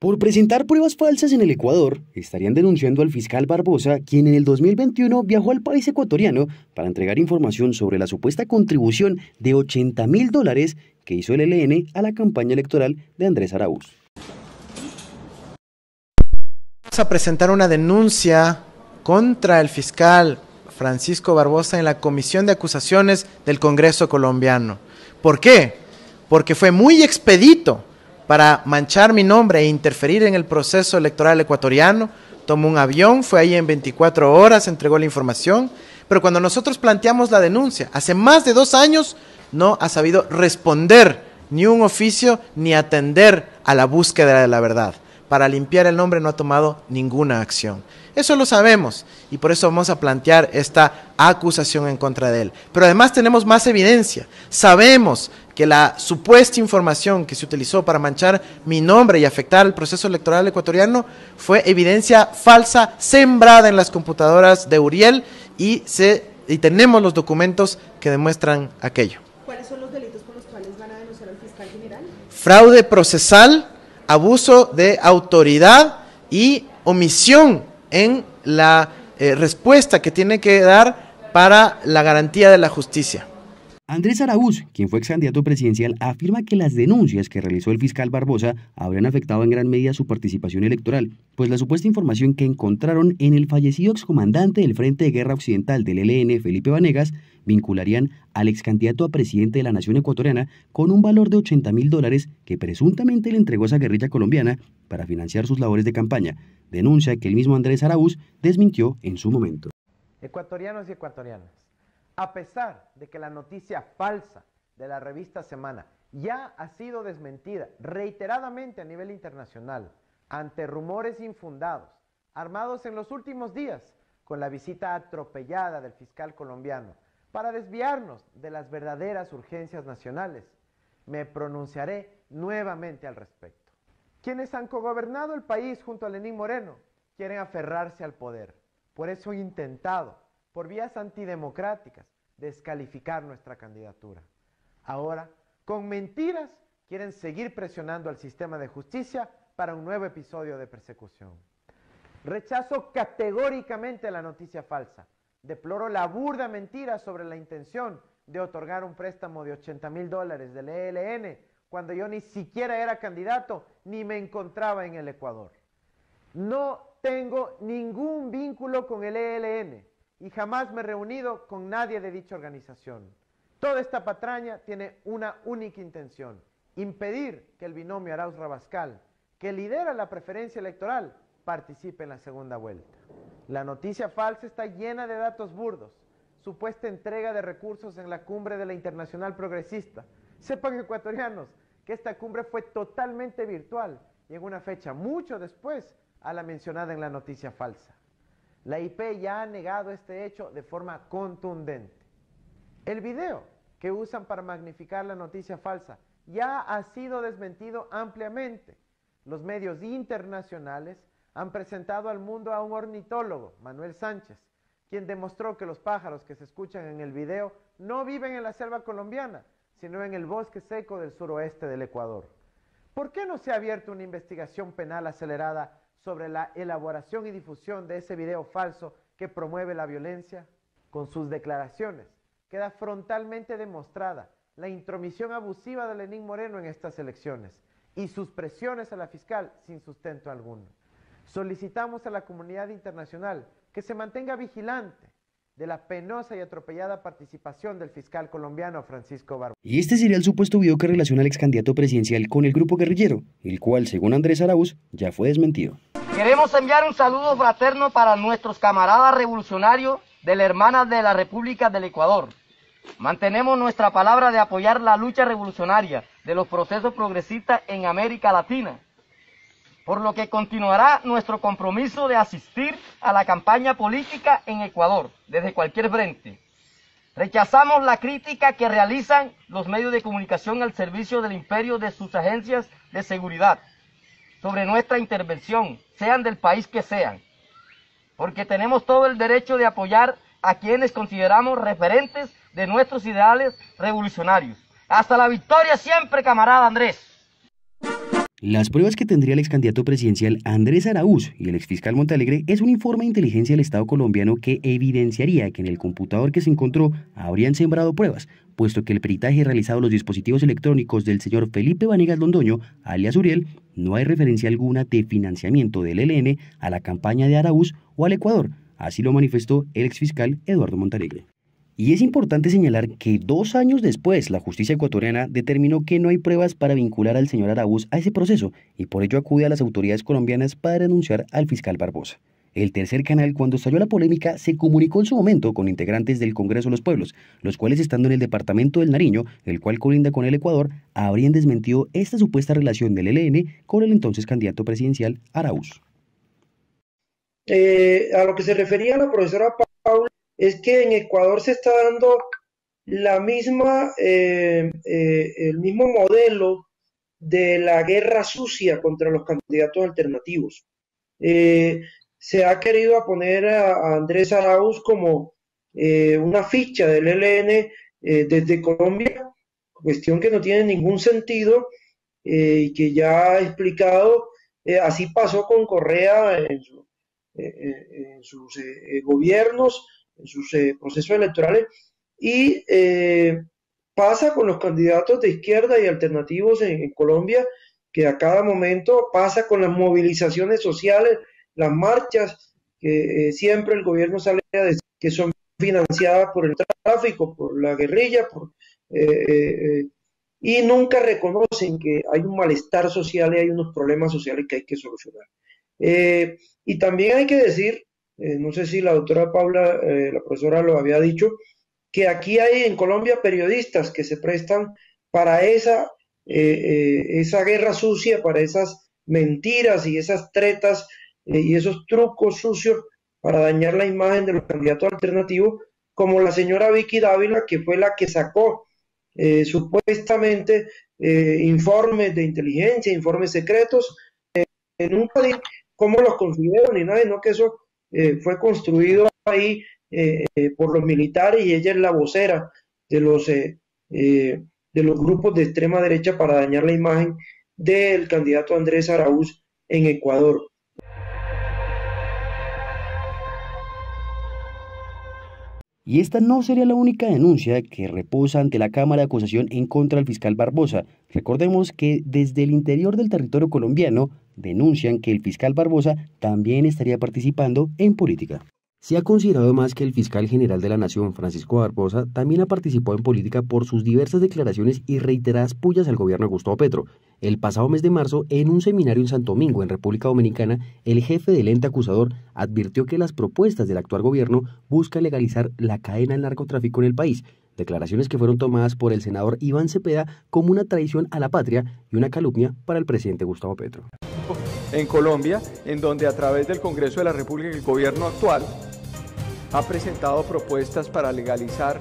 Por presentar pruebas falsas en el Ecuador, estarían denunciando al fiscal Barbosa, quien en el 2021 viajó al país ecuatoriano para entregar información sobre la supuesta contribución de 80 mil dólares que hizo el ELN a la campaña electoral de Andrés Araúz. Vamos a presentar una denuncia contra el fiscal Francisco Barbosa en la Comisión de Acusaciones del Congreso colombiano. ¿Por qué? Porque fue muy expedito para manchar mi nombre e interferir en el proceso electoral ecuatoriano. Tomó un avión, fue ahí en 24 horas, entregó la información, pero cuando nosotros planteamos la denuncia, hace más de dos años, no ha sabido responder ni un oficio ni atender a la búsqueda de la verdad. Para limpiar el nombre no ha tomado ninguna acción. Eso lo sabemos y por eso vamos a plantear esta acusación en contra de él. Pero además tenemos más evidencia. Sabemos que la supuesta información que se utilizó para manchar mi nombre y afectar el proceso electoral ecuatoriano fue evidencia falsa sembrada en las computadoras de Uriel y, se, y tenemos los documentos que demuestran aquello. ¿Cuáles son los delitos por los cuales van a denunciar al fiscal general? Fraude procesal, abuso de autoridad y omisión en la eh, respuesta que tiene que dar para la garantía de la justicia. Andrés Araúz, quien fue ex candidato presidencial, afirma que las denuncias que realizó el fiscal Barbosa habrían afectado en gran medida su participación electoral, pues la supuesta información que encontraron en el fallecido excomandante del Frente de Guerra Occidental del ELN, Felipe Vanegas, vincularían al ex candidato a presidente de la nación ecuatoriana con un valor de 80 mil dólares que presuntamente le entregó a esa guerrilla colombiana para financiar sus labores de campaña, denuncia que el mismo Andrés Araúz desmintió en su momento. Ecuatorianos y ecuatorianas a pesar de que la noticia falsa de la revista Semana ya ha sido desmentida reiteradamente a nivel internacional ante rumores infundados, armados en los últimos días con la visita atropellada del fiscal colombiano para desviarnos de las verdaderas urgencias nacionales, me pronunciaré nuevamente al respecto. Quienes han cogobernado el país junto a Lenín Moreno quieren aferrarse al poder. Por eso he intentado por vías antidemocráticas, descalificar nuestra candidatura. Ahora, con mentiras, quieren seguir presionando al sistema de justicia para un nuevo episodio de persecución. Rechazo categóricamente la noticia falsa. Deploro la burda mentira sobre la intención de otorgar un préstamo de 80 mil dólares del ELN cuando yo ni siquiera era candidato ni me encontraba en el Ecuador. No tengo ningún vínculo con el ELN y jamás me he reunido con nadie de dicha organización. Toda esta patraña tiene una única intención, impedir que el binomio Arauz-Rabascal, que lidera la preferencia electoral, participe en la segunda vuelta. La noticia falsa está llena de datos burdos, supuesta entrega de recursos en la cumbre de la Internacional Progresista. Sepan ecuatorianos que esta cumbre fue totalmente virtual y en una fecha mucho después a la mencionada en la noticia falsa. La IP ya ha negado este hecho de forma contundente. El video que usan para magnificar la noticia falsa ya ha sido desmentido ampliamente. Los medios internacionales han presentado al mundo a un ornitólogo, Manuel Sánchez, quien demostró que los pájaros que se escuchan en el video no viven en la selva colombiana, sino en el bosque seco del suroeste del Ecuador. ¿Por qué no se ha abierto una investigación penal acelerada sobre la elaboración y difusión de ese video falso que promueve la violencia? Con sus declaraciones queda frontalmente demostrada la intromisión abusiva de Lenín Moreno en estas elecciones y sus presiones a la fiscal sin sustento alguno. Solicitamos a la comunidad internacional que se mantenga vigilante de la penosa y atropellada participación del fiscal colombiano Francisco Barbosa. Y este sería el supuesto video que relaciona al ex candidato presidencial con el grupo guerrillero, el cual, según Andrés Araúz, ya fue desmentido. Queremos enviar un saludo fraterno para nuestros camaradas revolucionarios de la Hermana de la República del Ecuador. Mantenemos nuestra palabra de apoyar la lucha revolucionaria de los procesos progresistas en América Latina por lo que continuará nuestro compromiso de asistir a la campaña política en Ecuador, desde cualquier frente. Rechazamos la crítica que realizan los medios de comunicación al servicio del imperio de sus agencias de seguridad sobre nuestra intervención, sean del país que sean, porque tenemos todo el derecho de apoyar a quienes consideramos referentes de nuestros ideales revolucionarios. Hasta la victoria siempre, camarada Andrés. Las pruebas que tendría el ex candidato presidencial Andrés Araúz y el exfiscal Montalegre es un informe de inteligencia del Estado colombiano que evidenciaría que en el computador que se encontró habrían sembrado pruebas, puesto que el peritaje realizado en los dispositivos electrónicos del señor Felipe Vanegas Londoño, alias Uriel, no hay referencia alguna de financiamiento del ELN a la campaña de Araúz o al Ecuador, así lo manifestó el exfiscal Eduardo Montalegre. Y es importante señalar que dos años después la justicia ecuatoriana determinó que no hay pruebas para vincular al señor Araúz a ese proceso y por ello acude a las autoridades colombianas para denunciar al fiscal Barbosa. El tercer canal, cuando estalló la polémica, se comunicó en su momento con integrantes del Congreso de los Pueblos, los cuales estando en el departamento del Nariño, el cual colinda con el Ecuador, habrían desmentido esta supuesta relación del ELN con el entonces candidato presidencial Araúz. Eh, a lo que se refería la profesora es que en Ecuador se está dando la misma, eh, eh, el mismo modelo de la guerra sucia contra los candidatos alternativos. Eh, se ha querido poner a, Andrés Arauz como una ficha del ELN desde Colombia, cuestión que no tiene ningún sentido y que ya ha explicado, así pasó con Correa en, en sus gobiernos, en sus eh, procesos electorales y eh, pasa con los candidatos de izquierda y alternativos en, Colombia, que a cada momento pasa con las movilizaciones sociales, las marchas, que eh, siempre el gobierno sale a decir que son financiadas por el tráfico, por la guerrilla, por, y nunca reconocen que hay un malestar social y hay unos problemas sociales que hay que solucionar. y también hay que decir eh, no sé si la doctora Paula, eh, la profesora lo había dicho, que aquí hay en Colombia periodistas que se prestan para esa, eh, esa guerra sucia, para esas mentiras y esas tretas y esos trucos sucios para dañar la imagen de los candidatos alternativos, como la señora Vicky Dávila, que fue la que sacó supuestamente informes de inteligencia, informes secretos, nunca di cómo los consiguieron ni nada, no que eso eh, fue construido ahí eh, eh, por los militares y ella es la vocera de los, de los grupos de extrema derecha para dañar la imagen del candidato Andrés Araúz en Ecuador. Y esta no sería la única denuncia que reposa ante la Cámara de Acusación en contra del fiscal Barbosa. Recordemos que desde el interior del territorio colombiano denuncian que el fiscal Barbosa también estaría participando en política. Se ha considerado además que el fiscal general de la Nación, Francisco Barbosa, también ha participado en política por sus diversas declaraciones y reiteradas pullas al gobierno de Gustavo Petro. El pasado mes de marzo, en un seminario en Santo Domingo, en República Dominicana, el jefe del ente acusador advirtió que las propuestas del actual gobierno buscan legalizar la cadena del narcotráfico en el país, declaraciones que fueron tomadas por el senador Iván Cepeda como una traición a la patria y una calumnia para el presidente Gustavo Petro. En Colombia, en donde a través del Congreso de la República el gobierno actual ha presentado propuestas para legalizar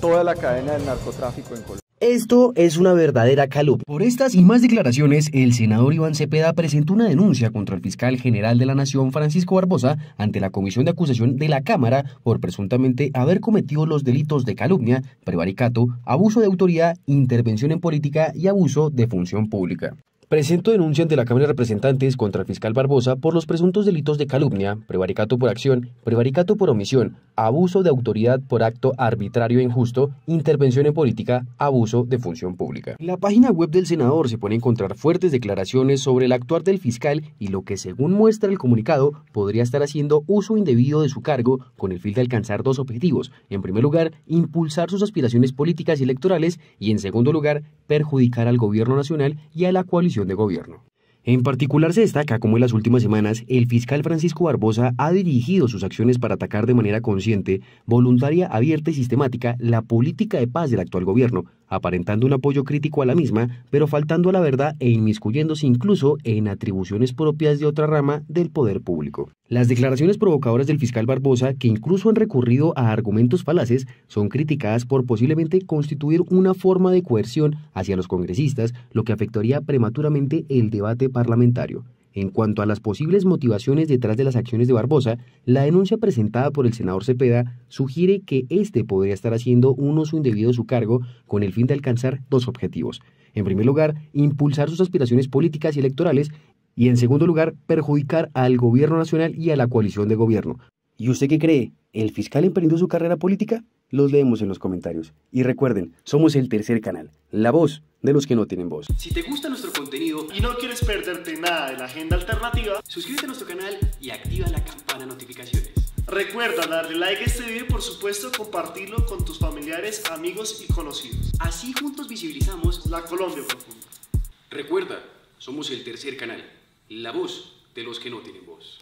toda la cadena del narcotráfico en Colombia. Esto es una verdadera calumnia. Por estas y más declaraciones, el senador Iván Cepeda presentó una denuncia contra el fiscal general de la Nación, Francisco Barbosa, ante la Comisión de Acusación de la Cámara por presuntamente haber cometido los delitos de calumnia, prevaricato, abuso de autoridad, intervención en política y abuso de función pública. Presento denuncia ante la Cámara de Representantes contra el fiscal Barbosa por los presuntos delitos de calumnia, prevaricato por acción, prevaricato por omisión, abuso de autoridad por acto arbitrario e injusto, intervención en política, abuso de función pública. En la página web del senador se pueden encontrar fuertes declaraciones sobre el actuar del fiscal y lo que según muestra el comunicado podría estar haciendo uso indebido de su cargo con el fin de alcanzar dos objetivos. En primer lugar, impulsar sus aspiraciones políticas y electorales y en segundo lugar, perjudicar al gobierno nacional y a la coalición de gobierno. En particular se destaca cómo en las últimas semanas el fiscal Francisco Barbosa ha dirigido sus acciones para atacar de manera consciente, voluntaria, abierta y sistemática la política de paz del actual gobierno, aparentando un apoyo crítico a la misma, pero faltando a la verdad e inmiscuyéndose incluso en atribuciones propias de otra rama del poder público. Las declaraciones provocadoras del fiscal Barbosa, que incluso han recurrido a argumentos falaces, son criticadas por posiblemente constituir una forma de coerción hacia los congresistas, lo que afectaría prematuramente el debate parlamentario. En cuanto a las posibles motivaciones detrás de las acciones de Barbosa, la denuncia presentada por el senador Cepeda sugiere que éste podría estar haciendo un uso indebido de su cargo con el fin de alcanzar dos objetivos. En primer lugar, impulsar sus aspiraciones políticas y electorales y en segundo lugar, perjudicar al gobierno nacional y a la coalición de gobierno. ¿Y usted qué cree? ¿El fiscal emprendió su carrera política? Los leemos en los comentarios. Y recuerden, somos el tercer canal, la voz de los que no tienen voz. Si te gusta nuestro contenido y no quieres perderte nada de la agenda alternativa, suscríbete a nuestro canal y activa la campana de notificaciones. Recuerda darle like a este video y por supuesto compartirlo con tus familiares, amigos y conocidos. Así juntos visibilizamos la Colombia profunda. Recuerda, somos el tercer canal, la voz de los que no tienen voz.